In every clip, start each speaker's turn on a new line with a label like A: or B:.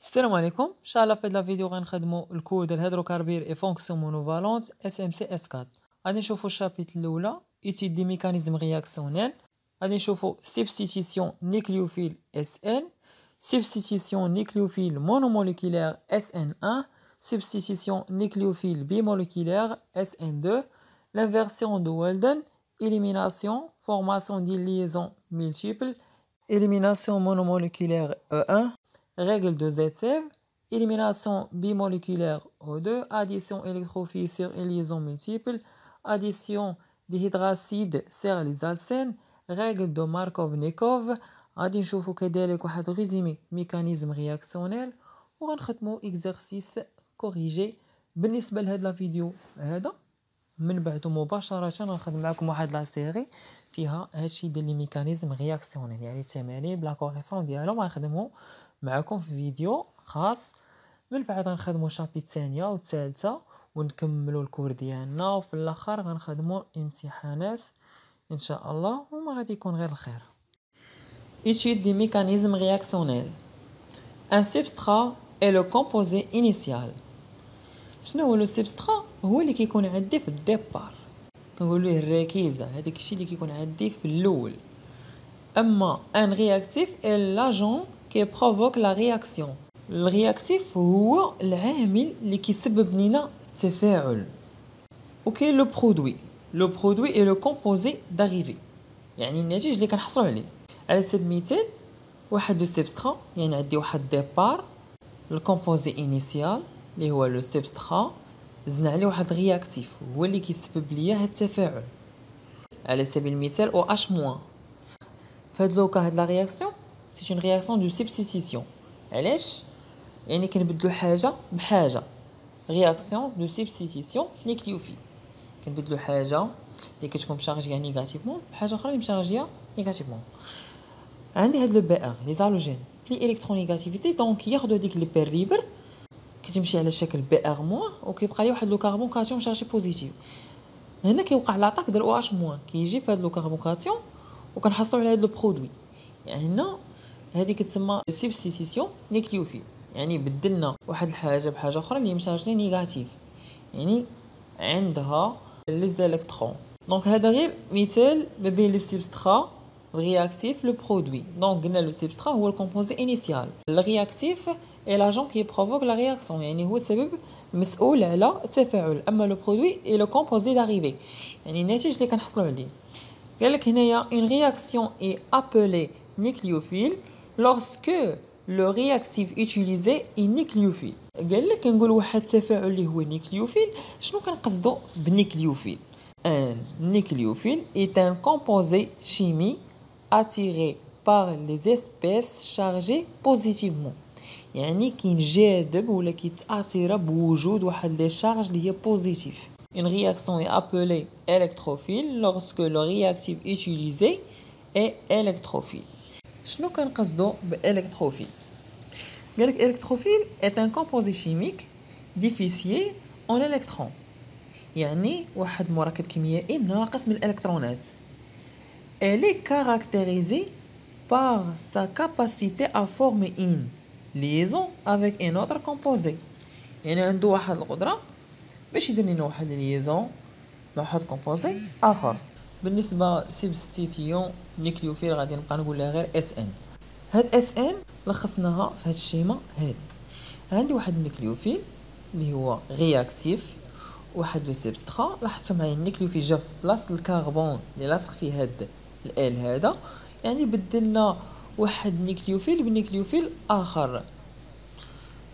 A: السلام عليكم ان شاء الله في هذا الفيديو غنخدموا ال cours ديال ال hydrocarbures et fonctions monovalentes SMC S4 غادي نشوفوا ال chapitre الاولى étude des mécanismes réactionnels غادي نشوفوا substitution nucléophile SN substitution nucléophile monomoléculaire SN 1 substitution nucléophile bimoléculaire SN 2 l'inversion de Walden élimination formation d'une liaison multiple élimination monomoléculaire E1 Règle de Zaitsev, élimination bimoléculaire E2, addition électrophile sur une liaison multiple, addition d'hydracides sur les alcènes règle de Markov غادي نشوفو كذلك واحد résumé mécanismes réactionnels وغنختمو exercices corrigés بالنسبة لهذا الفيديو هذا من بعد مباشره غنخدم معكم واحد la série فيها هادشي ديال les mécanismes réactionnels يعني التمارين بال correction ديالهم غنخدمو معكم في فيديو خاص. من بعد غنخدمو ال chapitre الثانية والثالثه ونكملو ال cours ديالنا وفي الآخر غنخدمو إمتحانات إن شاء الله وما غادي يكون غير الخير. Étude des mécanismes réactionnels un substrat est le composé initial. شنو هو le substrat هو اللي كيكون عندي في ال départ كنقولوه الركيزه هذاك الشيء اللي كيكون عندي في الأول اما un réactif est l'agent qui provoque la réaction ال réactif هو العامل اللي كيسبب لنا التفاعل وكاين le produit le produit est le composé d'arrivée يعني النتيج اللي كنحصلوا عليه على سبيل المثال واحد le substrat يعني عندي واحد départ ال composé initial اللي هو le substrat زدنا عليه واحد réactif هو اللي كيسبب ليا هاد التفاعل على سبيل المثال أو اش موان فهاد le cas هاد la réaction c'est une réaction de substitution علاش يعني كنبدلو حاجة بحاجه réaction de substitution nucléophile كنبدلو حاجة اللي كتكون م chargée négativement بحاجه أخرى اللي م chargée négativement عندي هاد le Br les halogènes plus électronégativité donc ياخدو ديك la paire Br كتمشي على شكل Br moins وكيبقى لي واحد le carbone cation م chargé positif هنا كيوقع l'attaque ديال أو اش موان كيجي في هاد le carbone cation وكنحصلوا على هاد le produit يعني هنا هذه كتسمى substitution nucléophile يعني بدلنا واحد الحاجة بحاجة أخرى اللي م chargés négatif يعني عندها les électrons donc هذا غير مثال ما بين le substrat ال réactif le produit donc قلنا le substrat هو ال composé initial. ال réactif est l'agent qui provoque la réaction يعني هو السبب المسؤول على التفاعل. أما le produit est le composé d'arrivée يعني الناتج اللي كنحصلوا عليه. قال لك هنايا une réaction est appelée nucléophile lorsque le réactif utilisé est nucléophile قال لك كنقول واحد التفاعل اللي هو نيكليوفيل شنو كنقصدو بنيكليوفيل un nucléophile est un composé chimique attiré par les espèces chargées positivement يعني كينجذب ولا كيتاثر بوجود واحد لي شارج اللي هي بوزيتيف une réaction est appelée électrophile lorsque le réactif utilisé est électrophile شنو كنقصدو بإلكتروفيل؟ قالك إلكتروفيل est un composé chimique déficient en électrons يعني واحد مركب كيميائي ناقص من الالكترونات est caractérisée par sa capacité à former une liaison avec un autre composé. يعني عنده واحد القدرة باش يدير لنا واحد liaison واحد composé آخر. بالنسبة substitution nucléophile غادي نبقى نقول لها غير SN هاد SN لخصناها في هاد ال schéma هادي. عندي واحد ال nucléophile اللي هو réactif واحد le substrat لاحظتوا معايا ال nucléophile جا في بلاصة الكربون اللي لاصق فيه هاد ال هذا يعني بدلنا واحد nucléophile ب nucléophile آخر.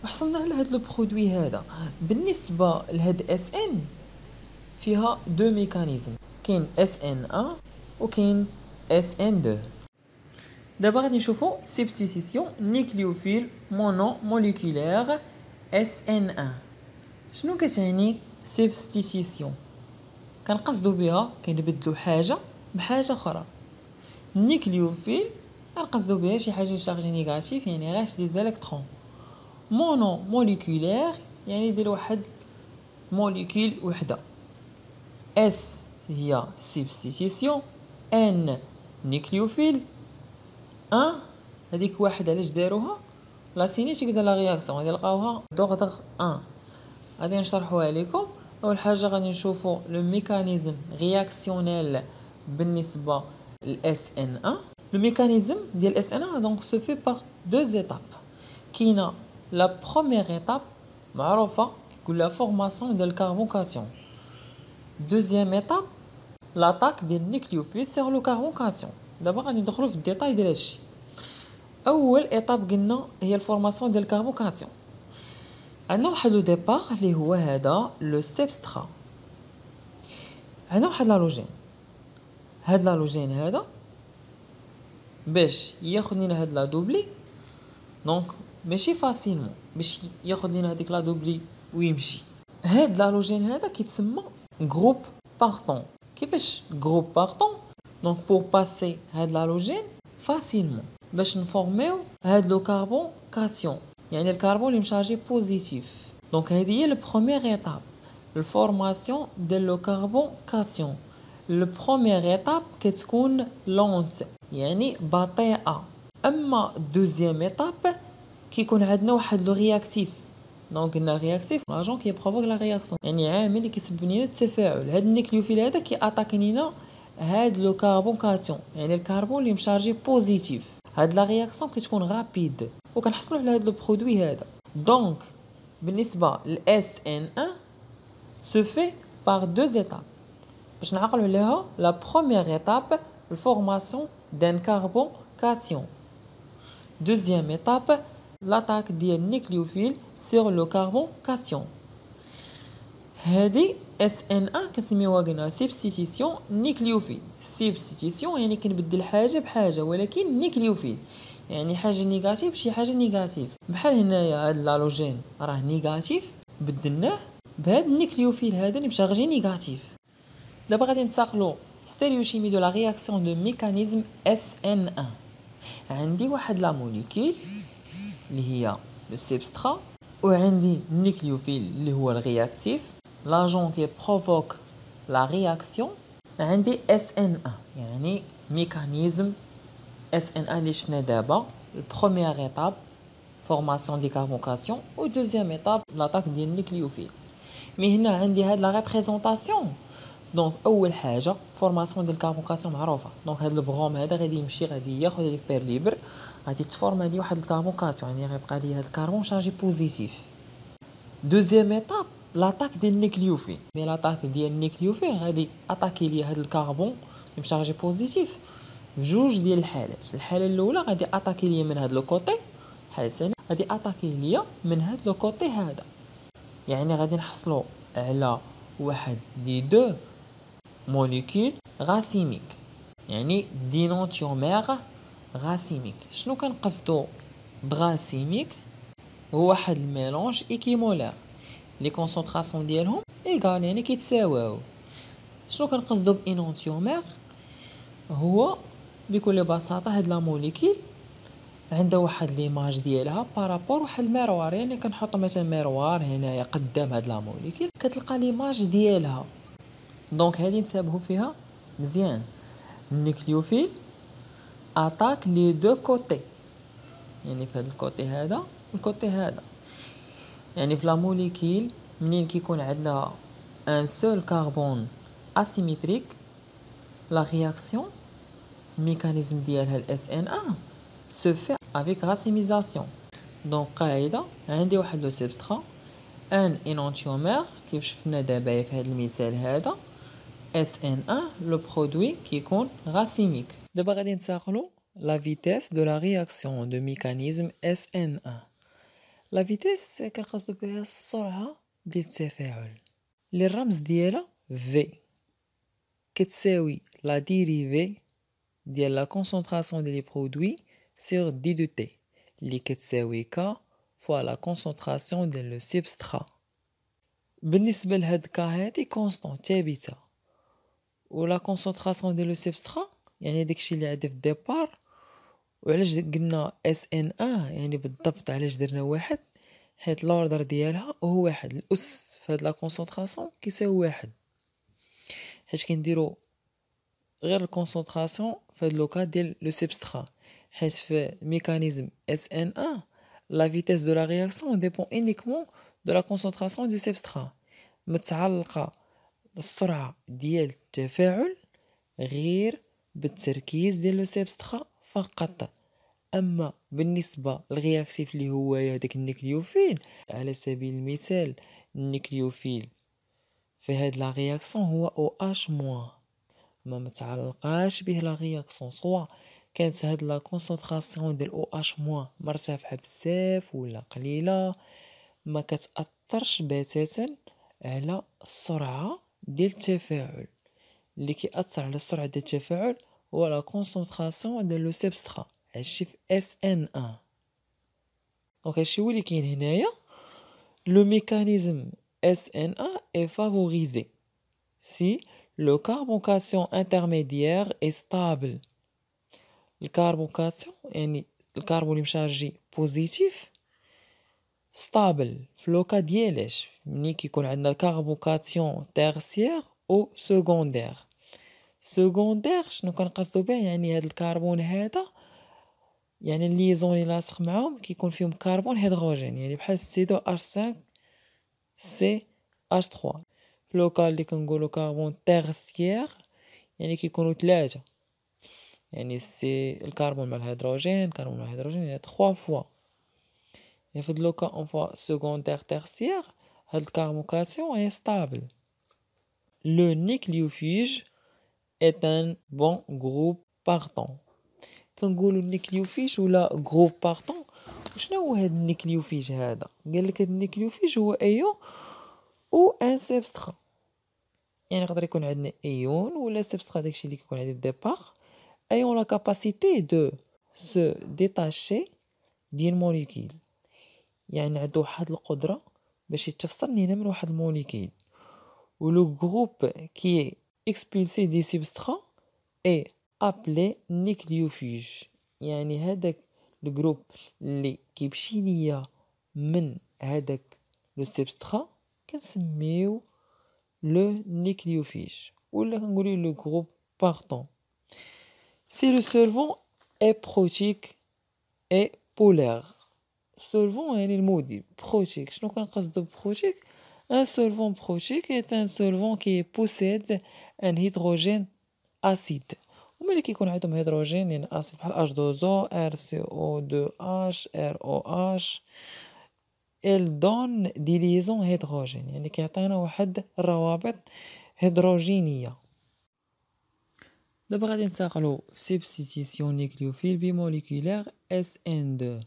A: وحصلنا على هاد le produit هذا بالنسبة لهاد SN فيها deux mécanismes كاين SN 1 وكاين SN 2 دابا غادي نشوفو substitution nucléophile mono moléculaire SN 1 شنو كتعني substitution كنقصدو بها كنبدلو حاجة بحاجه أخرى nucléophile كنقصدو بها شي حاجة chargé négatif يعني غير des électrons mono moléculaire يعني يدير واحد molécule وحده S هي substitution N nucléophile N هذيك واحد علاش داروها؟ la cinétique ديال la réaction غادي نلقاوها d'ordre 1 غادي نشرحوها لكم أول حاجة غادي نشوفوا le mécanisme réactionnel بالنسبة لل SN 1 le mécanisme ديال SN 1 donc se fait par deux étapes كاينة la première étape معروفة كيقول لها formation ديال ال carbocation deuxième étape l'attaque ديال ال nucléophile sur le carbocation دابا غادي ندخلو في الديتاي ديال هادشي اول étape قلنا هي ال formation ديال ال carbocation عندنا واحد le départ اللي هو هذا le substrat عندنا واحد l'halogène هاد l'halogène هذا باش ياخذ لينا هاد le doublet donc ماشي facilement باش ياخذ لينا هذيك le doublet ويمشي هاد l'halogène هذا كيتسمى groupe partant كيفاش groupe partant donc pour passer هاد l'halogène facilement باش نformer يو هاد le carbocation يعني الكربون اللي مشارجي positif donc هذه هي la première étape ال formation ديال le carbocation la première étape كتكون lente يعني بطيئه اما deuxième étape كيكون عندنا واحد le réactif donc قلنا ال réactif l'agent qui provoque la réaction يعني عامل اللي كيسبب لنا التفاعل هاد ال nucléophile هذا كي attaquer لينا هاد le carbocation يعني الكربون اللي مشارجي positif هاد la réaction كتكون rapide وكنحصلوا على هاد le produit هذا donc بالنسبة ل la SN 1 se fait par deux étapes باش نعقلوا عليها la première étape ال formation d'un carbocation deuxième étape l'attaque ديال ال nucléophile sur le carbocation هادي SN 1 كنسميوها قلنا substitution nucléophile substitution يعني كنبدل حاجة بحاجه ولكن nucléophile يعني حاجة négatif شي حاجة négatif بحال هنايا هاد l'halogène راه négatif بدلناه بهاد ال nucléophile هذا اللي غير négatif دابا غادي نساقلو stéréochimie de la réaction de mécanisme SN 1 عندي واحد la molécule اللي هي le substrat وعندي ال nucléophile اللي هو ال réactif l'agent qui provoque la réaction عندي SN 1 يعني mécanisme SN 1 اللي شفنا دابا. ال première étape formation du carbocation و deuxième étape l'attaque ديال ال nucléophile mais هنا عندي هاد la représentation donc أول حاجة formation ديال ال carbocation معروفة. donc هاد البروم هذا غادي يمشي غادي ياخذ هذيك paire libre. غادي ت forme لي واحد ال carbocation يعني غيبقى لي هاد الكربون chargé positif. deuxième étape l'attaque ديال ال nucléophile mais l'attaque ديال ال nucléophile غادي attaquer لي هاد الكربون مشارجي positif بجوج ديال الحالات. الحالة الأولى غادي attaquer ليا من هاد le côté الحالة الثانية غادي attaquer ليا من هاد le côté هذا. يعني غادي نحصلوا على واحد les deux molécules racémiques يعني d'énantiomères racémiques شنو كنقصدو ب racémique هو واحد ال mélange équimolaire. les concentrations ديالهم égales يعني كيتساواو. شنو كنقصدو ب énantiomère هو بكل بساطة هاد la molécule عندها واحد l'image ديالها par rapport واحد ال miroir. يعني كنحط مثلا miroir هنايا قدام هاد la molécule كتلقى l'image ديالها. donc هادي نتابعو فيها مزيان. ال nucléophile attaque les deux côtés يعني في هاد ال côté هذا ال côté هذا. يعني في la molécule منين كيكون عندنا un seul carbone asymétrique la réaction mécanisme ديالها ال SN 1 se fait avec racémisation donc قاعدة عندي واحد le substrat un énantiomère كيف شفنا دابا في هذا المثال هذا SN 1 le produit كيكون racémique دابا غادي نساقلو la vitesse de la réaction de mécanisme SN 1 la vitesse كنقصدو بها السرعه ديال التفاعل اللي الرمز ديالها V كتساوي la dérivée ديال la concentration ديال les produits sur d de t اللي كتساوي K fois la concentration ديال le substrat بالنسبة لهاد K هادي constante ثابته و la concentration ديال le substrat يعني داكشي اللي عندي في ال départ وعلاش قلنا SN1 يعني بالضبط علاش درنا واحد حيت l'ordre ديالها هو واحد الأس في هاد la concentration كيساوي واحد. حيت كنديرو غير ال concentration في هاد le cas ديال le substrat حيت في mécanisme SN1 la vitesse de la réaction dépend uniquement de la concentration du substrat متعلقة السرعة ديال التفاعل غير بالتركيز ديال le substrat فقط. أما بالنسبة لل réactif اللي هو هذاك ال nucléophile على سبيل المثال ال nucléophile في هاد la réaction هو أو اش موان ما متعلقاش به la réaction soit كانت هاد la concentration ديال أو اش موان مرتفعة بزاف ولا قليلة ما كتأثرش بتاتا على السرعة ديال التفاعل. اللي كيأثر على السرعه ديال التفاعل هو la concentration ديال le substrat هادشي في SN1 donc هادشي هو اللي كاين هنايا le mécanisme SN1 est favorisé si le carbocation intermédiaire est stable. Le carbocation, يعني الكربون chargé positif stable في le cas ديالاش ملي كيكون عندنا ال carbocation tertiaire أو secondaire secondaire شنو كنقصدو به يعني هاد الكربون هذا يعني اللي لاصق معاهم كيكون فيهم كربون هيدروجين يعني بحال سي2 اش 5 سي اش 3 في le cas اللي كنقولو carbone tertiaire يعني كيكونوا ثلاثة يعني C الكربون مع الهيدروجين الكربون مع الهيدروجين يعني 3 فوا يعني في le cas une fois secondaire tertiaire هاد ال carbocation هي stable le nucléofuge est un bon groupe partant. كنقولوا ال nucléofuge ولا groupe partant شنو هو هاد ال nucléofuge هذا قال لك ال nucléofuge هو ايون أو un substrat يعني يقدر يكون عندنا ايون ولا substrat داكشي اللي كيكون عندي départ ion la capacité de se détacher ديال molécule يعني عنده واحد القدره باش يتفصل لينا من واحد ال molécule و le groupe qui expulsé du substrat est appelé nucléofuge يعني هذاك ال groupe اللي كيمشي ليا من هذاك le substrat كنسميو le nucléofuge ولا كنقولو le groupe partant si le solvant est protique et polaire solvant يعني ال mot de protique شنو كنقصدو protique un solvant protique est un solvant qui possède un hydrogène acide. وملي كيكون عندهم هيدروجين يعني acide بحال اش دوزو ار سي أو دو اش ار أو اش ال دون دي ليزون هيدروجين يعني كيعطينا واحد الروابط هيدروجينيه دابا غادي ننتقلو substitution nucléophile bimoléculaire SN2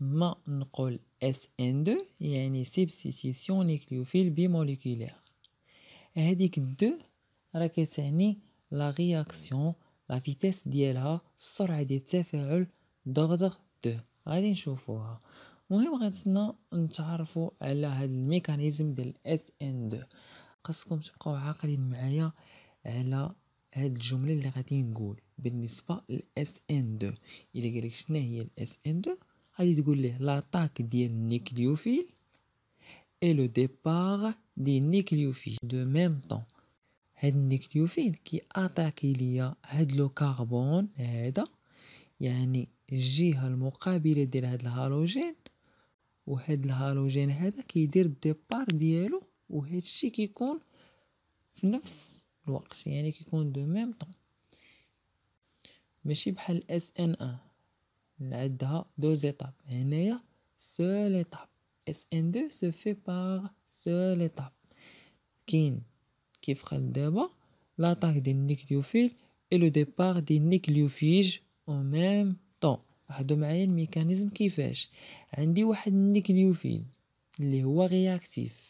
A: ما نقول SN2 يعني substitution nucléophile bimoléculaire هذيك 2 راه كتعني la réaction la vitesse ديالها السرعه ديال التفاعل d'ordre 2 غادي نشوفوها. المهم غنتسنى نتعرفوا على هاد ال mécanisme ديال SN2 خاصكم تبقاو عاقلين معايا على هاد الجملة اللي غادي نقول. بالنسبة ل SN2 إلا قالك شنو هي ال SN2 غادي تقول ليه l'attaque ديال ال nucléophile et le départ du nucléophile de même temps هاد ال nucléophile كي attaquer ليا هاد le carbone هذا يعني الجهه المقابله ديال هاد ال halogène وهاد ال halogène هذا كيدير ال départ ديالو وهادشي كيكون في نفس الوقت يعني كيكون de même temps ماشي بحال SN1 عندها deux étapes هنايا seule étape SN2 se fait par seule étape كاين كيف قال دابا l'attaque ديال ال nucléophile et le départ du nucléofuge au même temps لاحظوا معايا ال mécanisme كيفاش عندي واحد ال nucléophile اللي هو réactif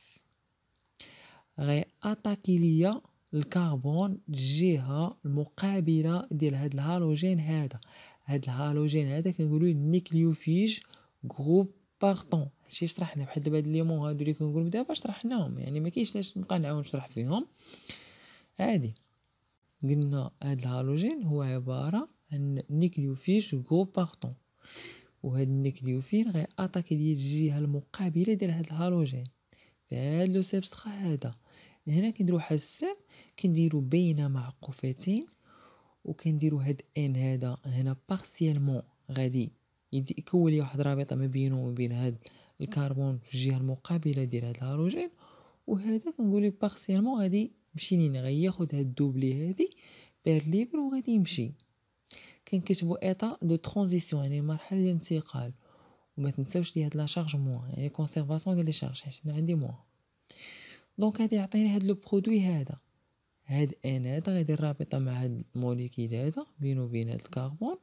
A: كي attaquer ليا الكربون الجهه المقابله ديال هاد ال halogène هذا هاد ال halogène هذا كنقولوا nucléofuge groupe partant هادشي شرحنا بحال دابا هاد les mots هادو اللي كنقول دابا شرحناهم. يعني ما كاينش لاش نبقى نعاود نشرح فيهم. عادي قلنا هاد الهالوجين هو عبارة عن nucléofuge groupe partant وهاد ال nucléophile غي attaquer ديال الجهة المقابلة ديال هاد الهالوجين. فهاد le substrat هذا. هنا كنديرو واحد كنديرو بين معقوفتين وكنديرو هاد N هذا هنا partiellement غادي يكون لي واحد الرابطه ما بينه وما بين هاد الكربون في الجهة المقابلة ديال هاد الهالوجين وهذا كنقول لي partiellement غادي يمشي لينا غياخد هاد ال doublet هادي paire libre وغادي يمشي. كنكتبو état de transition يعني مرحلة ديال الانتقال وما تنساوش لي هاد la charge moins يعني conservation ديال les charges حيت أنا عندي moins. donc غادي يعطيني هاد le produit هذا. هاد N هذا غادي رابطه مع هاد ال molécule هذا بينو وبين هاد الكربون.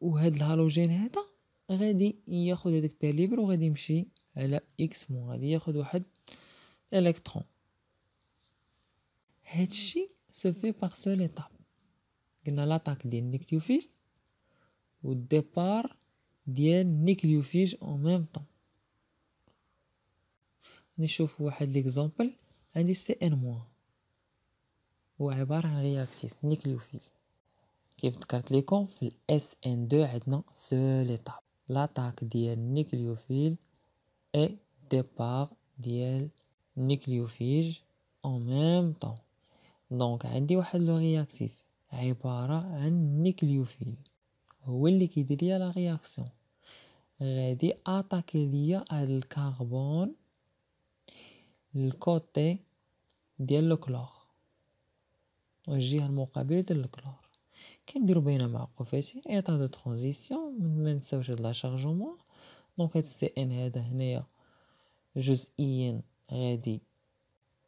A: وهاد الهالوجين هذا غادي ياخد هذاك paire libre وغادي يمشي على إكس مو غادي ياخد واحد الكترون هادشي se fait par seule étape قلنا l'attaque ديال ال nucléophile و ال départ ديال ال nucléofuge en même temps. نشوف واحد l'exemple. عندي CN moins هو عبارة عن réactif nucléophile كيف ذكرت لكم؟ في ال SN2 عندنا seule étape l'attaque ديال ال nucléophile et départ ديال ال nucléofuge en même temps donc عندي واحد le réactif عبارة عن nucléophile هو اللي كيدير ليا la réaction غادي attaquer ليا هاد الكربون ال côté ديال الكلور. الجهه المقابلة ديال الكلور كنديرو بين معقوفتين état de transition ما نساوش هاد la charge moins. donc هاد CN هذا هنايا جزئيا غادي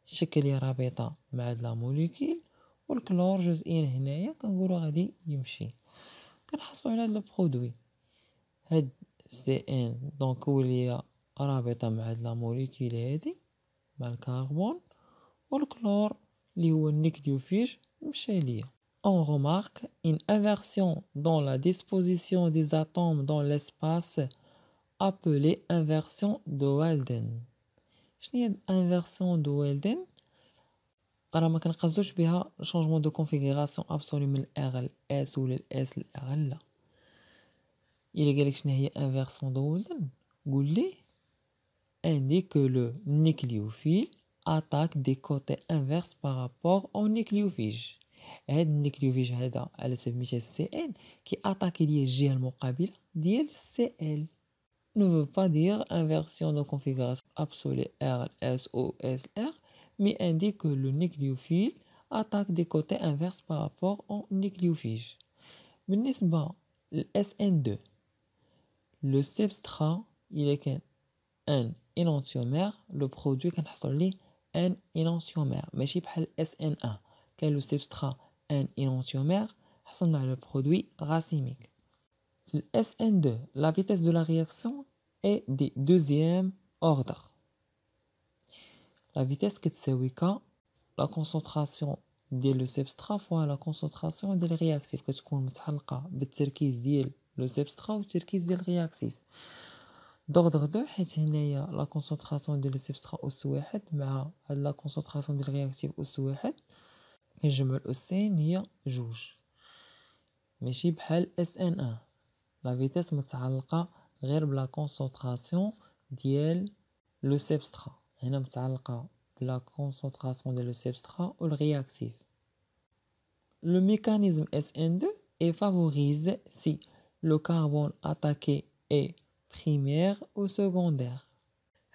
A: شكل رابطة مع هاد la molécule والكلور جزئيا هنايا كنقولو غادي يمشي. كنحصلو على هاد ال produit هاد CN donc هو لي رابطة مع هاد la molécule هادي مع الكربون والكلور اللي هو النيكليوفيج مشى ليا On remarque une inversion dans la disposition des atomes dans l'espace appelée inversion de Walden. شنو هي inversion de Walden راه ما كنقصدوش بها شونجمون دو كونفيغوراسيون ابسولي من ار ل اس ولا الاس ار لا الا قالك شنو هي انفيرسون دو ولدن قول لي indique que le nucléophile attaque des côtés inverses par rapport au nucléophage هاد النيكليوفيج هذا على سبيل المثال سي ان كي اتاكي ليا الجهه المقابله ديال سي ال ne veut pas dire inversion de configuration absolue R, S ou SR, mais indique que le nucléophile attaque des côtés inverses par rapport au nucléophage. بالنسبة ل SN2 le substrat il est un énantiomère le produit كنحصل ليه أن énantiomère ماشي بحال SN1 كان le substrat un énantiomère حصلنا على produit racemique في ال SN2 la vitesse de la réaction est de deuxième ordre la vitesse كتساوي ك la concentration ديال le substrat fois la concentration ديال ال réactif كتكون متعلقه بالتركيز ديال le substrat والتركيز ديال ال réactif d'ordre deux حيت هنايا la concentration ديال le substrat أس واحد مع هاد la concentration ديال ال réactif أس واحد. كنجمعو الاسين هي جوج. ماشي بحال SN1 la vitesse متعلقة غير ب la concentration ديال le substrat. هنا متعلقة ب la concentration ديال le substrat و ال réactif. le mécanisme SN2 est favorisé si le carbone attaqué est primaire ou secondaire?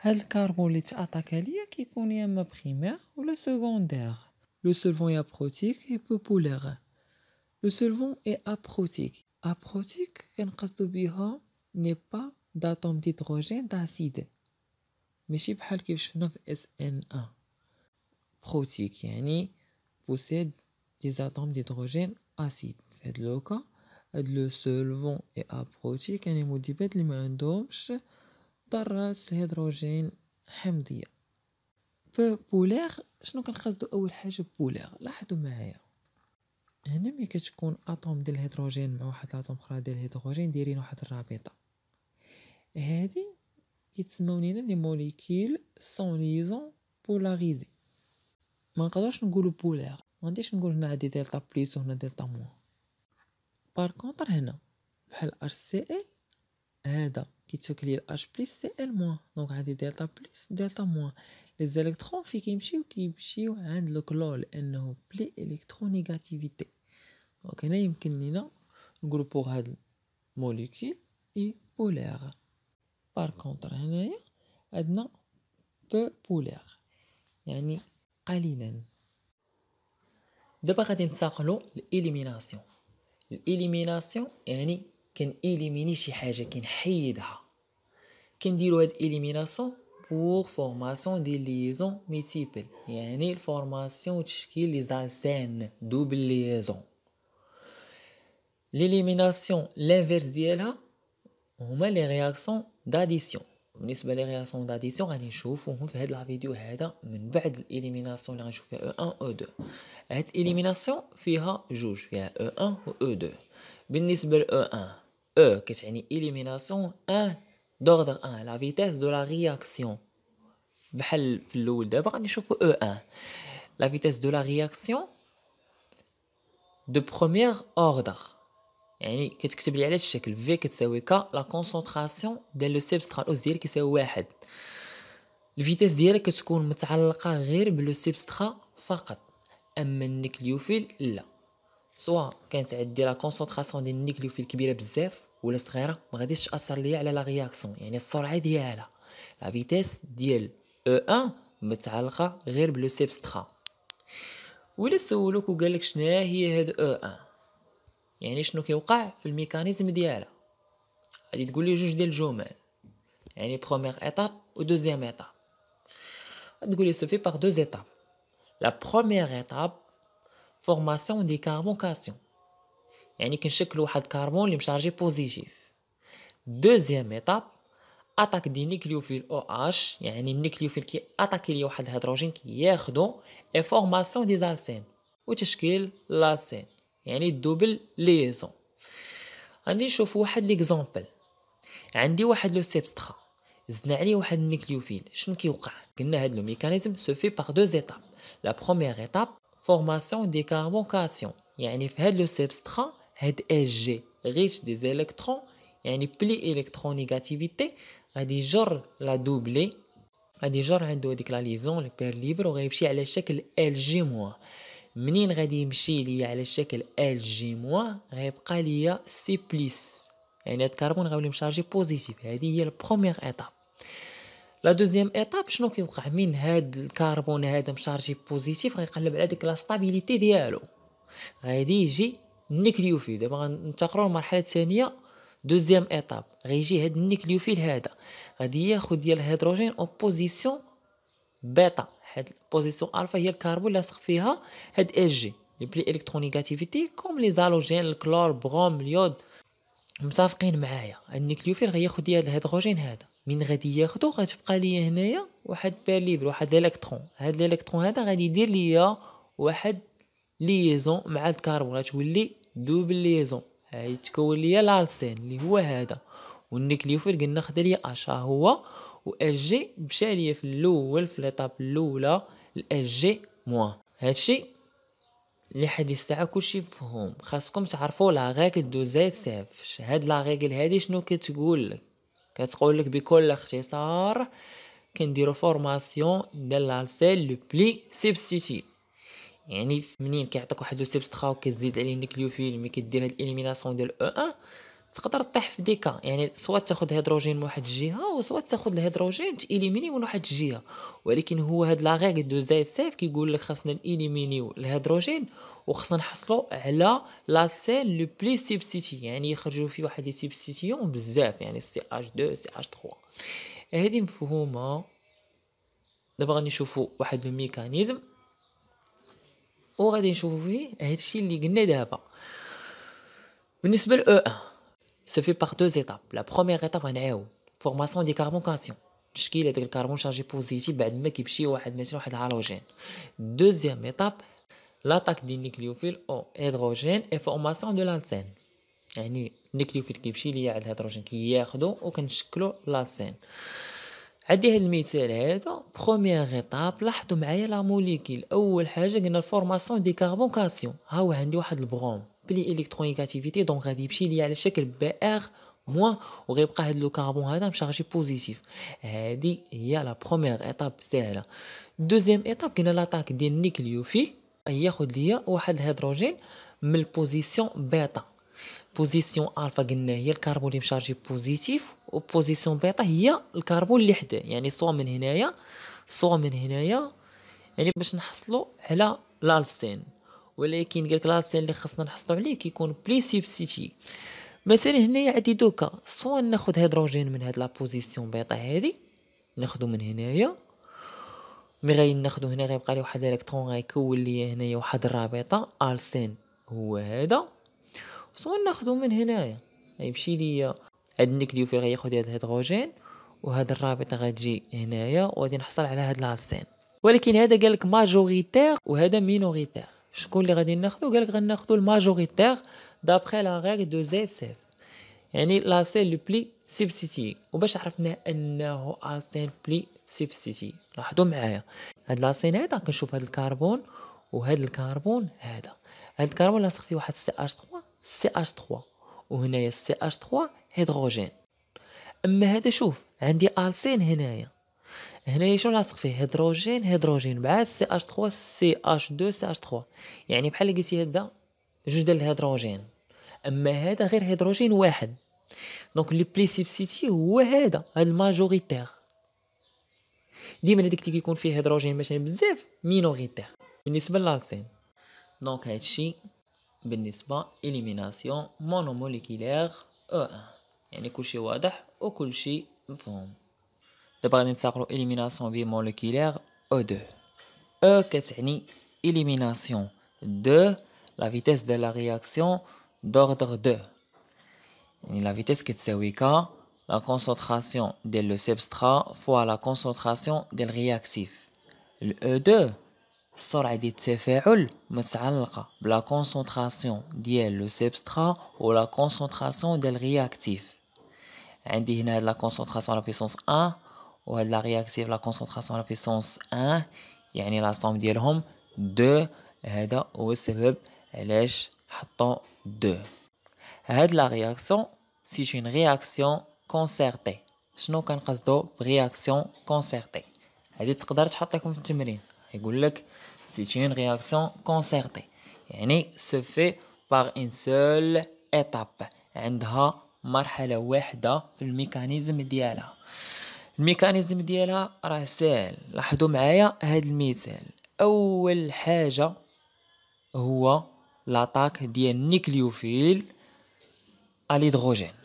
A: هاد الكربون اللي ت attaqué ليا كيكون يا إما primaire ولا secondaire le solvant aprotique et peu polaire le solvant est aprotique aprotique كنقصدو بها n'a pas d'atomes d'hydrogène d'acide ماشي بحال كيف شفنا في SN1 protique يعني possède des atomes d'hydrogène acides في هاد le cas هاد le solvant est aprotique يعني مذيبات اللي ما عندهمش ذرات الهيدروجين حمضية. polaire شنو كنقصدو أول حاجة polaire لاحظوا معايا. هنا ملي كتكون atome ديال الهيدروجين مع واحد ال atome أخرى ديال الهيدروجين دايرين واحد الرابطة. هادي كيتسماو لينا les molécules sans liaisons polarisées ما نقدرش نقولو polaire ما غاديش نقول هنا عندي delta plus وهنا delta moins. par contre هنا بحال HCl هذا كيتفك لي H plus Cl moins donc عندي delta plus delta moins les électrons في كيمشيو كيمشيو عند le chlore لأنه plus électronégatif donc هنا يمكن لينا نقولو pour هاد molécule est polaire par contre هنايا عندنا peu polaire يعني قليلا دابا غادي ننتقلوا لل élimination ال élimination يعني كان éliminer شي حاجة كنحيدها كنديرو هاد élimination pour formation des liaisons multiples يعني ال formation تشكيل les alcènes double liaison l'élimination l'inverse ديالها هما les réactions d'addition بالنسبة les réactions d'addition غادي نشوفوهم في هذا الفيديو هذا من بعد ال élimination اللي غنشوف فيها E1 E2 هاد ال élimination فيها جوج فيها E1 و E2 بالنسبة ل E1 E كتعني élimination 1 d'ordre 1 la vitesse de la réaction. بحال في الأول دابا غادي نشوفو E1 la vitesse de la réaction de premier ordre. يعني كتكتب لي على الشكل في كتساوي k la concentration ديال le substrat l'ordre ديالك كيساوي واحد. ال vitesse ديالك كتكون متعلقة غير ب le substrat فقط. أما ال nucléophile لا. سوا كانت عندي la concentration ديال ال nucléophile كبيرة بزاف ولا صغيرة ما غاديش تأثر ليا على la réaction يعني السرعة ديالها. la vitesse ديال E 1 متعلقة غير ب le substrat ولا سولوك وقال لك شنو هي هاد E 1 يعني شنو كيوقع في ال mécanisme ديالها. غادي تقول لي جوج ديال الجمل. يعني première étape و deuxième étape تقول لي se fait par deux étapes la première étape formation du carbocation يعني كنشكلوا واحد الكربون اللي م chargé positif deuxième étape attaque du nucléophile au H يعني ال nucléophile كي attaquer لي واحد الهيدروجين كي ياخدو. et formation des alcènes وتشكيل l'alcène يعني ال double liaison. غادي نشوف واحد l'exemple. عندي واحد le substrat زدنا عليه واحد ال nucléophile شنو كيوقع؟ قلنا هاد le mécanisme se fait par deux étapes la première étape formation du carbocation يعني في هاد le substrat هاد LG riche des électrons يعني plus électronégativité غادي يجر le doublet غادي يجر عنده هاديك la liaison le paire libre وغيمشي على شكل LG moins منين غادي يمشي ليا على شكل LG moins غيبقى ليا C plus يعني هاد الكربون غيولي م chargé positif هادي هي ال première étape la deuxième étape شنو كيوقع؟ من هاد الكربون هذا م chargé positif غيقلب على ديك la stabilité ديالو. غادي يجي ال nucléophile دابا غنتقروا المرحله الثانية deuxième étape غيجي هاد ال nucléophile هذا. غادي ياخذ ديال الهيدروجين en position bêta هاد ال position alpha هي الكربون لاصق فيها هاد LG. les plus électronégativité comme les halogènes الكلور بروم اليود. متفقين معايا. ال nucléophile غياخد هاد الهيدروجين هذا. من غادي ياخدو؟ غتبقى ليا هنايا واحد paire libre واحد الإلكترون. هاد الإلكترون هذا غادي يدير ليا واحد liaison مع الكربون. غتولي double liaison. هاي تكون ليا l'alcène اللي هو هذا. وال nucléophile قلنا خدا ليا H. هو و LG مشى ليا في الأول في l'étape الأولى ال LG moins. هادشي لحد الساعة كلشي مفهوم خاصكم تعرفوا la règle de Zaitsev. هاد la règle هادي شنو كتقول لك؟ كتقول لك بكل اختصار كنديرو formation ديال l'alcène le plus substitué يعني منين كيعطيك واحد le substrat وكتزيد عليه nucléophile ملي كدير هاد ال élimination ديال E 1 تقدر طيح في deux cas. يعني سواء تاخذ هيدروجين من واحد الجهة وسواء تاخذ الهيدروجين ت éliminer من واحد الجهة. ولكن هو هاد la règle de Zaitsev كيقول لك خاصنا ن éliminer و الهيدروجين وخاصنا نحصلوا على l'alcène le plus substitué يعني يخرجوا فيه واحد les substitutions بزاف يعني CH 2 CH 3 هذه مفهومة. دابا غادي نشوفوا واحد le mécanisme. وغادي نشوفوا فيه هادشي اللي قلنا دابا. بالنسبة ل E 1 se fait par deux étapes. La première étape غنعاو formation du carbocation تشكيل هذاك الكربون chargé positif بعد ما كيمشي واحد مثلا واحد الهالوجين deuxième étape l'attaque du nucléophile au hydrogène et formation de l'alcène يعني ال nucléophile كيمشي ليا عند الهيدروجين كياخدو وكنشكلو l'alcène عندي هاد المثال هذا première étape لاحظوا معايا la molécule اول حاجة قلنا ال formation du carbocation ها هو عندي واحد البروم plus électronégativité donc غادي يمشي ليا على شكل Br moins وغيبقى هاد le carbone هذا م chargé positif. هادي هي la première étape ساهلة. deuxième étape كاين l'attaque ديال ال nucléophile ياخد ليا واحد الهيدروجين من ال position bêta. position alpha قلنا هي الكربون اللي م chargé positif و position bêta هي الكربون اللي حداه. يعني سوا من هنايا سوا من هنايا يعني باش نحصلوا على ال alcène. ولكن قالك ال alcène اللي خاصنا نحصلوا عليه كيكون plus substitué مثلا هنايا عندي deux cas سوا ناخذ هيدروجين من هاد la position bêta هادي ناخذو من هنايا. ملي غادي ناخذو هنا غيبقى لي واحد الإلكترون غيكون لي هنايا واحد الرابطه alcène هو هذا. سوا ناخذو من هنايا. غيمشي ليا هاد ال nucléophile غياخد هاد الهيدروجين وهاد الرابطه غتجي هنايا وغادي نحصل على هاد ال alcène. ولكن هذا قالك majoritaire وهذا minoritaire شكون اللي غادي ناخذو قالك غناخذو ال majoritaire d'après la règle de Zaitsev. يعني l'alcène le plus substitué وباش عرفنا أنه alcène plus substitué لاحظوا معايا. هاد l'alcène هذا كنشوف هاد الكربون وهاد الكربون هذا هاد الكربون لاصق فيه واحد CH 3 CH 3 وهنايا CH 3 هيدروجين. أما هذا شوف عندي alcène هنايا. هنايا شنو لاصق فيه هيدروجين هيدروجين مع CH 3 CH 2 CH 3 يعني بحال قلتي هذا جوج ديال الهيدروجين. أما هذا غير هيدروجين واحد. donc le plus substitué هو هذا هاد ال majoritaire. ديما هذيك اللي كيكون فيه هيدروجين مثلا بزاف minoritaire بالنسبة لل alcène donc هادشي بالنسبة élimination monomoléculaire E1 يعني كلشي واضح وكلشي مفهوم. دابا غادي نتساقلو élimination bimoléculaire E2 E كتعني élimination deux la vitesse de la réaction d'ordre 2 يعني la vitesse كتساوي ك la concentration ديال le substrat fois la concentration ديال ال réactif ال E2 السرعة ديال التفاعل متعلقة ب la concentration ديال le substrat و la concentration ديال ال réactif عندي هنا هاد la concentration à la puissance 1 و هاد le réactif la concentration à la puissance 1 يعني la somme ديالهم 2 هذا هو السبب علاش حطوا 2 هاد la réaction c'est une réaction concertée شنو كنقصدو ب réaction concertée هادي تقدر تحط لكم في التمرين يقول لك c'est une réaction concertée يعني se fait par une seule étape عندها مرحله واحدة في ال mécanisme ديالها ال mécanisme ديالها راه ساهل. لاحظوا معايا هاد المثال. أول حاجة هو l'attaque ديال ال nucléophile l'hydrogène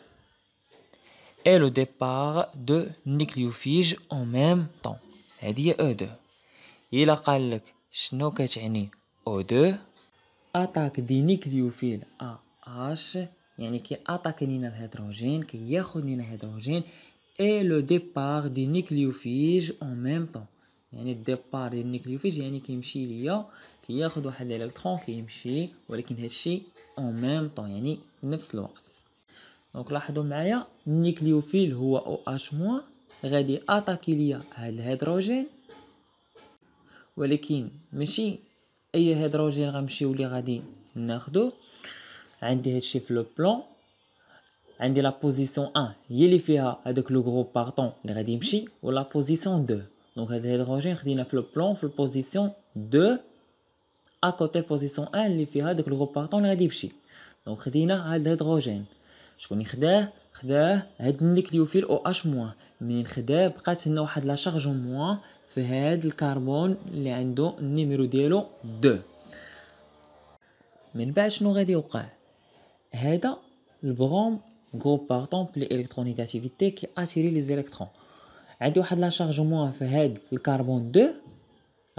A: et le départ de nucléofuge en même temps. هذه هي E2 إلا قال لك شنو كتعني E2 attaque de nucléophile à H يعني كي attaque لينا الهيدروجين كي ياخذ لينا الهيدروجين et le départ du nucléofuge en même temps يعني ال départ ديال ال nucléofuge يعني كيمشي ليا كياخذ واحد الإلكترون كيمشي ولكن هادشي en même temps يعني في نفس الوقت. donc لاحظوا معايا ال nucléophile هو أو اش موان غادي attaquer ليا هاد الهيدروجين ولكن ماشي أي هيدروجين غنمشيو لي غادي ناخدو. عندي هادشي في le plan. عندي la position 1 هي اللي فيها هذاك le groupe partant اللي غادي يمشي و la position 2 donc هاد الهيدروجين خدينا في le plan في ال position 2 à côté position 1 اللي فيها هذاك le groupe partant اللي غادي يمشي donc خدينا هاد الهيدروجين شكون يخداه خداه هاد ال nucléophile OH moins منين خداه بقات لنا واحد la charge moins في هاد الكربون اللي عنده ال numéro ديالو 2 من بعد شنو غادي يوقع هذا البروم groupe partant plus électronégatif كي attirer les électrons عندي واحد la charge moins في هاد الكربون 2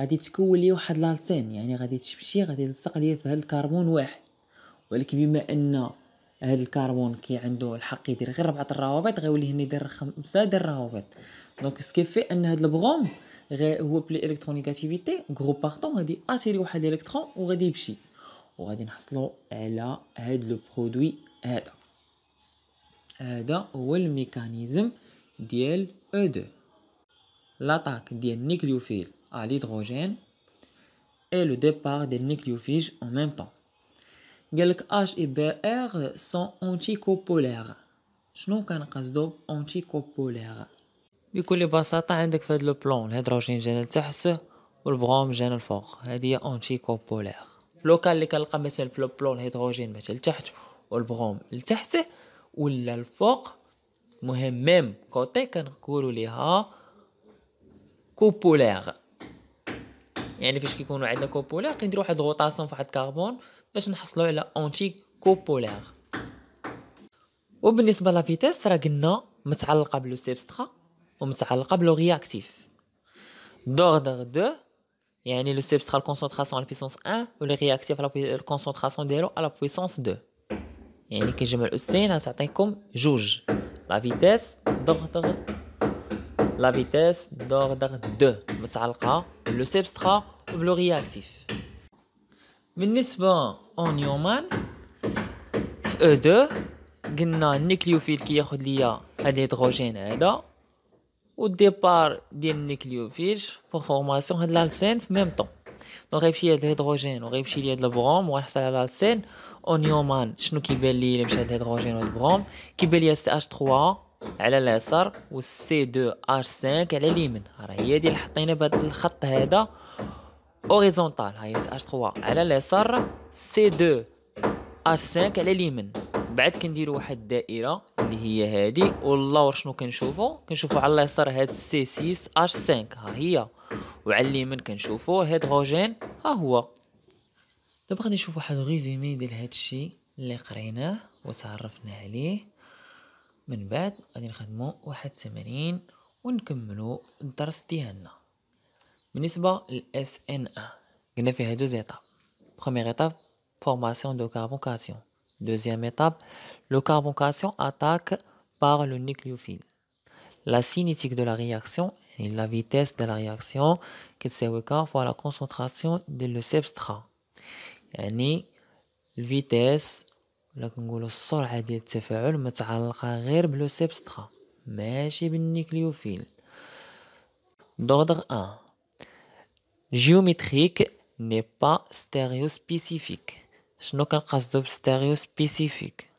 A: غادي تكون لي واحد l'alcène يعني غادي تمشي غادي تلصق ليا في هاد الكربون واحد. ولكن بما أن هاد الكربون كي عنده الحق يدير غير ربعة الروابط غيولي هنا يدير خمسة ديال الروابط. donc ce qui fait أن هاد ال brome هو plus électronégatif groupe partant غادي attirer واحد الإلكترون وغادي يمشي. وغادي نحصلو على هاد le produit هذا. هذا هو ال mécanisme ديال E2 l'attaque ديال ال nucléophile à l'hydrogène et le départ ديال ال nucléofuge en même temps قالك Br sont anti-coplanaires شنو كنقصدو anti-coplanaires بكل بساطة عندك في le plan الهيدروجين جانا لتحت والبروم جانا الفوق هادي هي anti-coplanaires لو كان اللي كنلقى مثلا في le plan الهيدروجين مثلا لتحت والبروم لتحت ولا الفوق. مهم même côté كنقولوا ليها coplanaires. يعني فاش كيكونوا عندنا coplanaires كنديروا واحد ال rotation فواحد الكربون باش نحصلوا على anti-coplanaires. وبالنسبة la vitesse راه قلنا متعلقة ب le substrat ومتعلقة ب le réactif d'ordre deux يعني le substrat ال concentration à la puissance 1 و le réactif على ال concentration ديالو à la puissance 2 يعني كنجمع الأسين تعطيكم جوج. la vitesse d'ordre la vitesse d'ordre deux. متعلقة ب le substrat و ب le réactif. بالنسبة en Newman في E deux قلنا ال nucléophile كياخد ليا هاد الهيدروجين هذا و ال départ ديال ال nucléophile pour formation هاد l'alcène en même temps. donc غيمشي هاد الهيدروجين و غيمشي لي هاد البروم و غنحصل على l'alcène en Newman شنو كيبان لي الا مشى هاد الهيدروجين و البروم كيبان لي CH3 على اليسار و C2H5 على اليمين راه هي ديال حطينا بهاد الخط هذا horizontal هاي CH3 على اليسار C2H5 على اليمين بعد كنديروا واحد الدائرة اللي هي هادي والله شنو كنشوفوا كنشوفوا على اليسار هاد C6H5 ها هي. وعلى اليمين كنشوفوا الهيدروجين ها هو. دابا غادي نشوف واحد résumé ديال هادشي اللي قريناه وتعرفنا عليه. من بعد غادي نخدمو واحد التمارين ونكملو الدرس ديالنا. بالنسبة لل SN1 قلنا فيها deux étapes première étape formation de carbocation deuxième étape le carbocation attaqué par le nucléophile. La cinétique de la réaction et la vitesse de la réaction كتساوي k fois la concentration de le substrat. يعني la vitesse ولا كنقولوا السرعه ديال التفاعل متعلقه غير ب le substrat ماشي بال nucléophile d'ordre 1 géométrique n'est pas stéréospécifique شنو كنقصدو ب stéréospécifique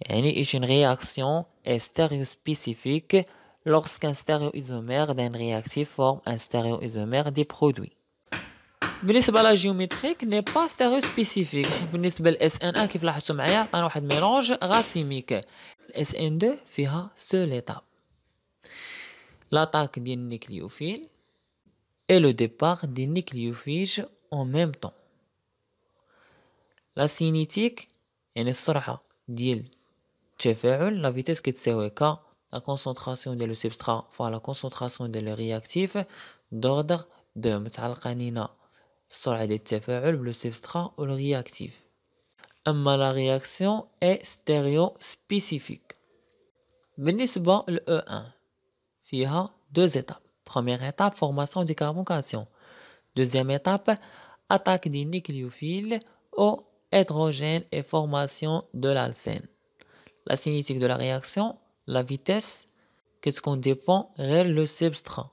A: يعني une réaction est stéréospécifique lorsqu'un stéréoisomère d'un réactif forme un stéréoisomère des produits بالنسبة la géométrique n'est pas stéréospécifique بالنسبة ل SN1 كيف لاحظتوا معايا عطانا واحد mélange racémique ال SN2 فيها seule étape l'attaque ديال ال nucléophile et le départ du nucléofuge en même temps la cinétique يعني السرعه ديال التفاعل la vitesse كتساوي k la concentration ديال le substrat fois la concentration ديال le réactif d'ordre deux متعلقه لينا السرعة ديال التفاعل ب le substrat و réactif أما la réaction est stéréospécifique بالنسبة ل E1 فيها deux étapes première étape formation de carbocation deuxième étape attaque des nucléophiles au hydrogène et formation de l'alcène la cinétique de la réaction la vitesse qu'est-ce qu'on dépend réel le substrat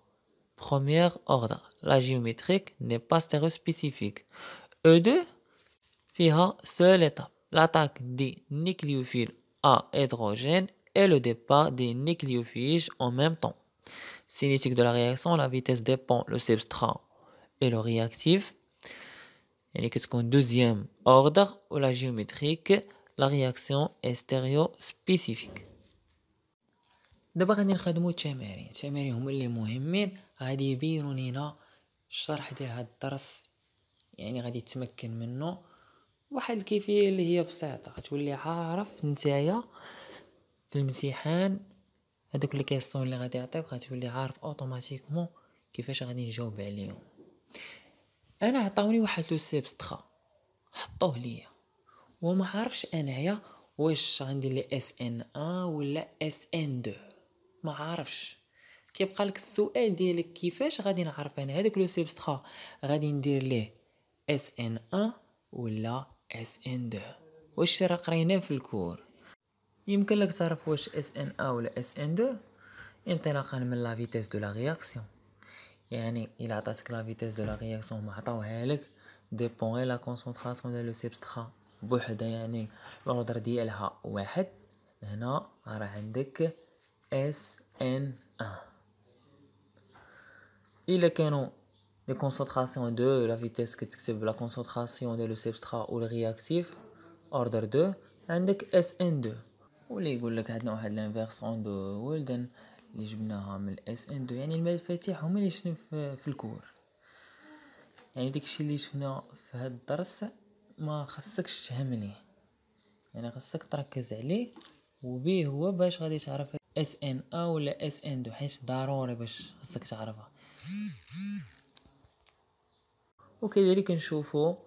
A: premier ordre. La géométrique n'est pas stéréospécifique. E2 fera seule étape. L'attaque des nucléophiles à hydrogène et le départ des nucléophiles en même temps. Cinétique de la réaction, la vitesse dépend le substrat et le réactif. Qu'est-ce qu'on deuxième ordre ou la géométrique, la réaction est stéréospécifique. دابا غادي نخدمو التمارين التمارين هما اللي مهمين. غادي يبينوا لينا الشرح ديال هاد الدرس. يعني غادي تمكن منه. واحد الكيفية اللي هي بسيطة. غتولي عارف نتايا في الامتحان هذوك les questions اللي غادي يعطيوك غتولي عارف automatiquement كيفاش غادي نجاوب عليهم. أنا عطاوني واحد le substrat حطوه ليا وما عارفش انايا واش غندير لي SN1 ولا SN2 ما عارفش كيبقى لك السؤال ديالك كيفاش غادي نعرف أنا هذاك le substrat غادي ندير ليه SN1 ولا SN2 واش راه قريناه في ال cours يمكن لك تعرف واش SN1 ولا SN2 انطلاقا من la vitesse de la réaction يعني الا عطاتك la vitesse de la réaction ما عطاوها لك. dépend la concentration ديال le substrat بوحدها يعني l'ordre ديالها واحد. هنا راه عندك اس ان 1 إلا كانوا les concentrations de la vitesse كتكتب la concentration ديال le substrat و ال réactif ordre deux عندك SN2. واللي يقول لك عندنا واحد l'inversion de Walden اللي جبناها من ال SN2. يعني المفاتيح هما اللي شنو في ال cours. يعني داكشي اللي شفنا في هاد الدرس ما خصكش تهمني. يعني خصك تركز عليه وبيه هو باش غادي تعرف SN1 ولا SN2 حيت ضروري باش خصك تعرفها. وكذلك نشوفو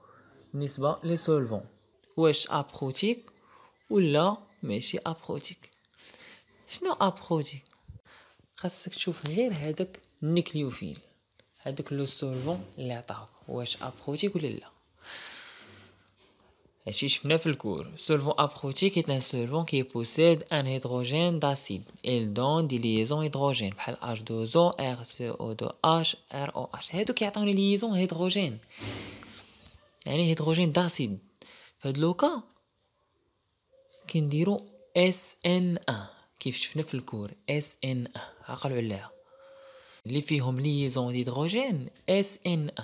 A: بالنسبة les solvants واش aprotique ولا ماشي aprotique شنو aprotique خاصك تشوف غير هذاك ال nucléophile هذاك le solvant اللي عطاك واش aprotique ولا لا. هادشي شفنا في ال cours solvant aprotique est un solvant qui possède un hydrogène d'acide il donne des liaisons hydrogènes بحال H2O RCO2H ROH هادو كيعطيوني liaisons hydrogène يعني hydrogène d'acide. فهاد le cas كنديرو SN1 كيف شفنا في ال cours؟ SN1 عقلوا عليها اللي فيهم liaisons hydrogène SN1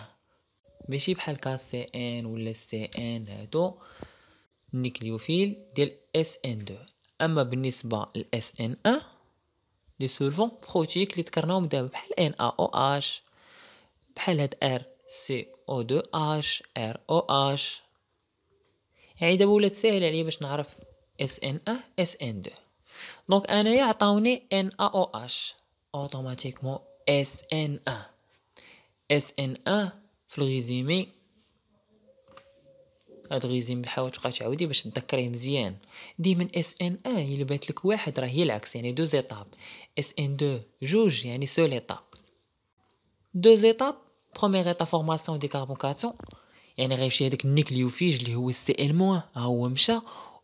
A: ماشي بحال KCN ولا CN هادو. ال nucléophile ديال SN2 أما بالنسبة ل SN1 les solvants protiques اللي ذكرناهم دابا بحال NaOH بحال هاد ار سي أو 2 اش ROH يعني دابا ولات ساهل عليا باش نعرف اس ان 1 اس ان 2 دونك انايا عطاوني ان ا أو اش اوتوماتيكمون اس ان 1 اس ان 1 في ال résumé هاد ال résumé حاول تبقى تعاودي باش تذكريه مزيان ديما SN1 الا بانت لك واحد راه هي العكس يعني deux étapes SN2 جوج يعني seule étape deux étapes première étape formation du carbocation يعني غيمشي هذاك ال nucléofuge اللي هو ال Cl moins ها هو مشى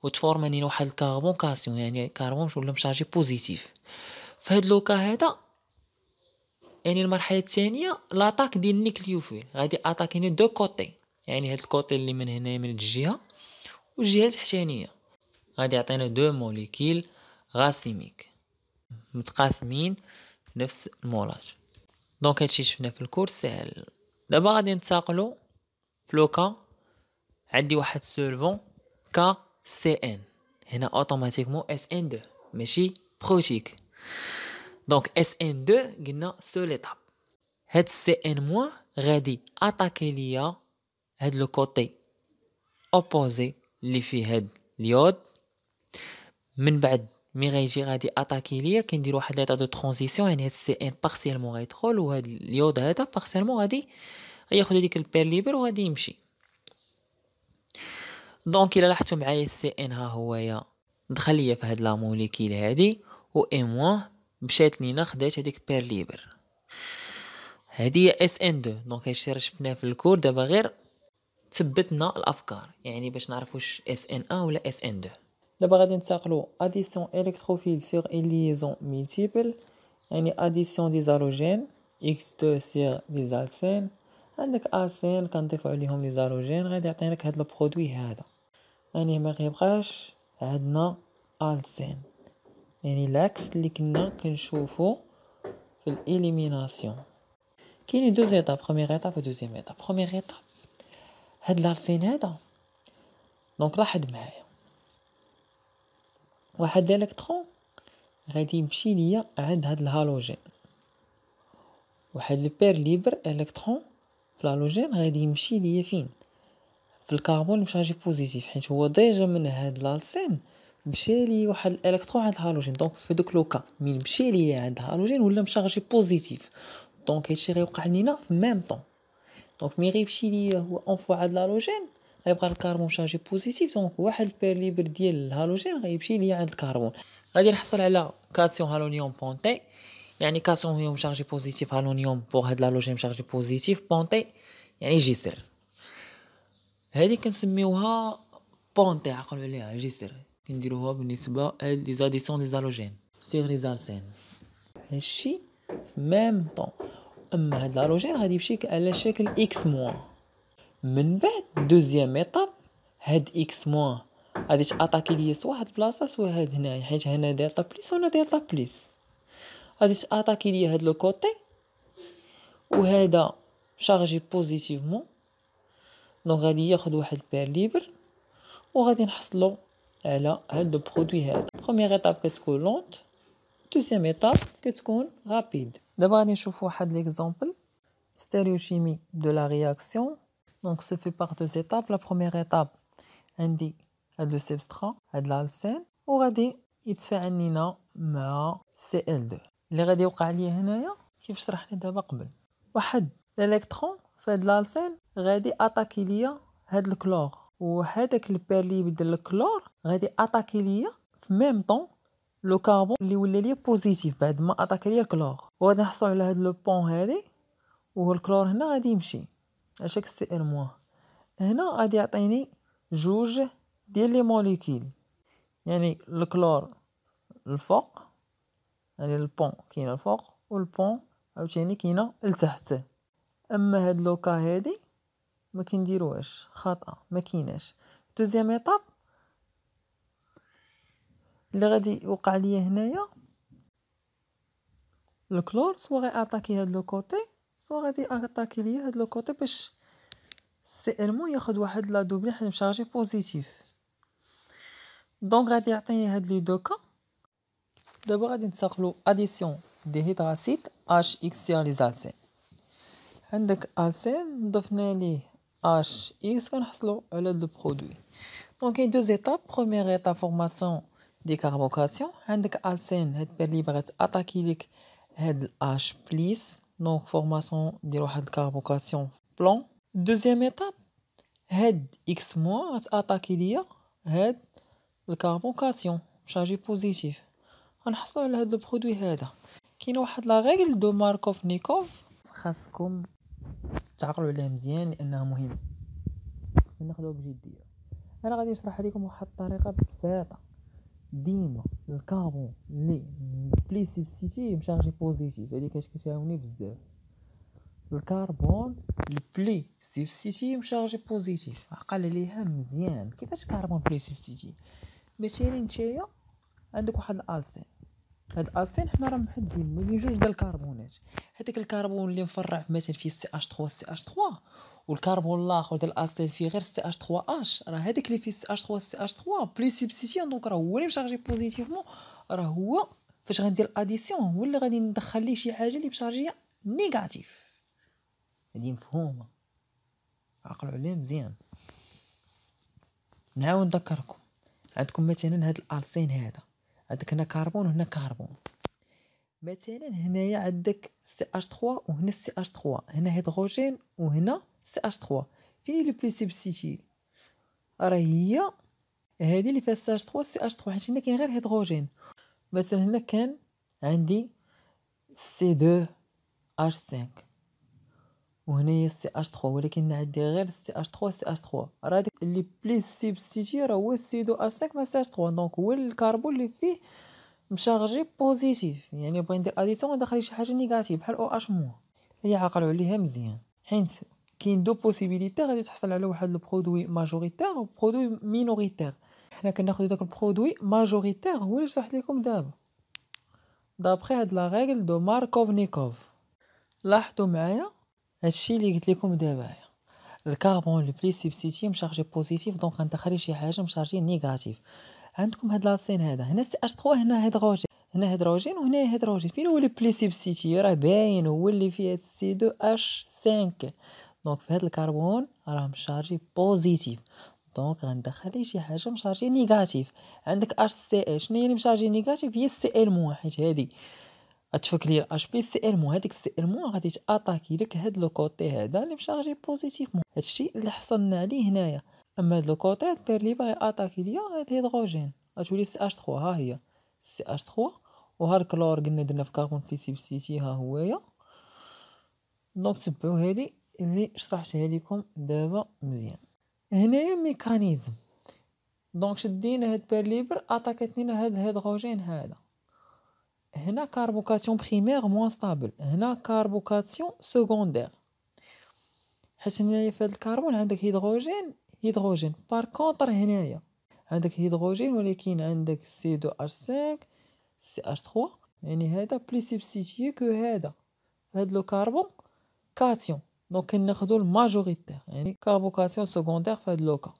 A: وت forma ني واحد ال carbocation يعني كاربون ولا م chargé positif. فهاد le cas هذا يعني المرحلة الثانية l'attaque ديال ال nucléophile غادي attaquer ني deux côtés يعني هاد ال côté اللي من هنا من الجهة والجهة التحتانية. غادي يعطينا deux molécules racémiques. متقاسمين في نفس ال mélange. donc هادشي شفنا في ال cours ساهل دابا غادي ننتقلوا ف le cas عندي واحد solvant KCN هنا automatiquement SN2 ماشي؟ protique donc SN2 قلنا seule étape هاد CN moins غادي attaquer ليا هاد le côté opposé اللي فيه هاد اليود. من بعد مي غيجي غادي attaquer ليا كندير واحد l'état de transition يعني هاد CN partiellement غيدخل وهاد اليود هذا partiellement غادي غياخد هذيك ال paire libre وغادي يمشي. donc إلا لاحظتوا معايا ال CN ها هويا دخل ليا في هاد la molécule هادي و I moins مشات لينا خدات هذيك paire libre. هذه هي SN 2 donc هادشي راه شفناه في ال cours دابا غير تثبتنا الأفكار. يعني باش نعرف واش SN 1 ولا SN 2 دابا غادي ننتقلوا addition électrophile sur les liaisons multiples يعني addition des halogènes X 2 sur les alcènes عندك alcène كنضيفو عليهم les halogènes غادي يعطينك هاد ال produit هذا. يعني ما غيبقاش عندنا alcène يعني العكس اللي كنا كنشوفو في ال élimination. كاينين deux étapes première étape و deuxième étape première étape هاد l'alcène هذا. donc لاحظ معايا. واحد الإلكترون غادي يمشي ليا عند هاد الهالوجين. واحد ال paire libre إلكترون في الهالوجين غادي يمشي ليا فين؟ في الكربون المشارجي positif حيت هو déjà من هاد l'alcène مشى لي واحد الالكترون عند الهالوجين. donc في دوك le cas من مشى لي عند الهالوجين ولا مشارجي positif. donc هادشي غيوقع لينا في même temps. donc ملي غيمشي لي هو une fois عند الهالوجين غيبقى الكربون chargé positif. donc واحد ال paire libre ديال الهالوجين غيمشي ليا عند الكربون. غادي نحصل على cation halonium ponté. يعني cation هي مشارجي positif halonium pour هاد الهالوجين مشارجي positif ponté يعني جسر هادي كنسميوها ponté عقلوا عليها جسر كنديروها بالنسبة les additions des halogènes sur les alcènes هادشي même temps. أما هاد l'halogène غادي يمشي على شكل X moins من بعد deuxième étape هاد X moins غادي تاتاكي ليا soit هاد البلاصه soit هاد هنايا حيت هنا delta plus وهنا delta plus. غادي تاتاكي ليا هاد le côté وهذا chargé positivement donc غادي ياخد واحد ال paire libre وغادي نحصلوا على هاد ال produit هذا première étape كتكون lente deuxième étape كتكون rapide دابا غادي نشوفوا واحد l'exemple stéréochimie de la réaction. Donc se fait par deux étapes. La première étape عندي هاد le substrat هاد ال alcène وغادي يتفاعل لينا مع Cl2 اللي غادي يوقع ليا هنايا كيف شرحنا دابا قبل. واحد الالكترون في هاد ال alcène غادي attaquer ليا هاد الكلور. وهذاك ال paire libre ديال الكلور غادي attaquer ليا في même temps le carbone اللي ولا ليا positif بعد ما أتاكي ليا الكلور. وغادي نحصلوا على هاد le pont هادي وهو الكلور هنا غادي يمشي. اشاك سي ار موان هنا غادي يعطيني جوج ديال les molécules يعني الكلور الفوق يعني ال pont كاين الفوق وال pont عاوتاني كاينة لتحت. أما هاد le cas هادي ما كنديروهاش خطا ما كايناش. deuxième étape اللي غادي يوقع ليا هنايا الكلور soit غي attaquer هاد le côté soit غادي attaquer ليا هاد le côté باش seulement ياخد واحد le doublet حنا مشارجي positif. donc غادي يعطيني هاد les deux cas. دابا غادي ننتقلو addition des hydracides HX sur les alcènes. عندك alcène ضفنا ليه HX كنحصلو على هاد ال produit donc كاين deux étapes première étape formation du carbocation عندك alcène هاد paire libre غا attaquer ليك هاد ال H plus donc formation ديال واحد ال carbocation plan deuxième étape هاد X moins غتاتاكي ليا هاد ال carbocation chargé positif غنحصلو على هاد ال produit هذا. كاينة واحد la règle de Markovnikov خاصكم تعقلوا عليها مزيان لأنها مهمة. خصنا ناخذوها بجدية. أنا غادي نشرح لكم واحد الطريقة بسيطة. ديما ال carbone le plus substitué مشارجي positif. هذه كتعاوني بزاف. الكربون ال plus substitué مشارجي positif. عقل عليها مزيان. كيفاش كربون plus substitué مثلا نتايا عندك واحد ال alcène هاد ال alcène حنا راه محددين ما بين جوج ديال الكربونات. هذاك الكربون اللي مفرع مثلا فيه CH 3 CH 3 والكربون الآخر ديال ال alcène فيه غير CH 3 H راه هذاك اللي فيه CH 3 CH 3 plus substitué donc راه هو اللي مشارجي positivement راه هو فاش غندير addition هو اللي غادي ندخل ليه شي حاجة اللي مشارجية négatif هادي مفهومة. عقلوا عليه مزيان. نعاود نذكركم. عندكم مثلا هاد ال alcène هذا. عندك هنا كربون وهنا كربون مثلا هنايا عندك CH 3 وهنا CH 3 هنا هيدروجين وهنا CH 3 فين le plus substitué راه هي هادي اللي فيها CH 3 CH 3 حيت هنا كاين غير هيدروجين. مثلا هنا كان عندي C 2 H 5 وهنايا CH 3 ولكن عندي غير CH 3 CH 3 راه ديك اللي plus substitué راه هو C 2 H 5 مع CH 3 donc هو الكربون اللي فيه مشارجي positif يعني بغي ندير addition ندخل شي حاجة négatif بحال OH moins. هي عقلوا عليها مزيان. حيت كاين deux possibilités غادي تحصل على واحد ال produit majoritaire و produit minoritaire حنا كناخذ داك ال produit majoritaire هو اللي شرحت لكم دابا. d'après هاد la règle de Markovnikov. لاحظوا معايا؟ هادشي اللي قلت لكم دابا. الكربون le plus substitué م chargé positif donc غندخل شي حاجة م chargé négatif عندكم هاد l'alcène هذا. هنا CH3 هنا هيدروجين. هنا هيدروجين وهنا هيدروجين. فين هو le plus substitué راه باين هو اللي فيه هاد C2H5 donc في هاد الكربون راه م chargé positif. donc غندخل شي حاجة م chargé négatif عندك HCl شنو هي اللي م chargé négatif هي Cl moins حيت هادي. غتفك لي H plus Cl moins هاديك Cl moins غادي ت attaquer لك هاد le côté هذا اللي م chargé positivement هادشي اللي حصلنا عليه هنايا. أما هاد le côté paire libre غي attaquer ليا هاد هيدروجين. غتولي CH3 ها هي. CH3 وها الكلور قلنا درنا في carbone plus substitué ها هويا. donc تبعو هادي اللي شرحتها لكم دابا مزيان. هنايا mécanisme. donc شدينا هاد paire libre attaqu ات لينا هاد هيدروجين هذا هنا carbocation primaire moins stable هنا carbocation secondaire حيت هنايا في هاد الكربون عندك هيدروجين هيدروجين. par contre هنايا عندك هيدروجين ولكن عندك C deux H5 CH3 يعني هذا plus substitué que هذا. هاد le carbocation donc كناخدو ال majoritaire. يعني carbocation secondaire في هاد le cas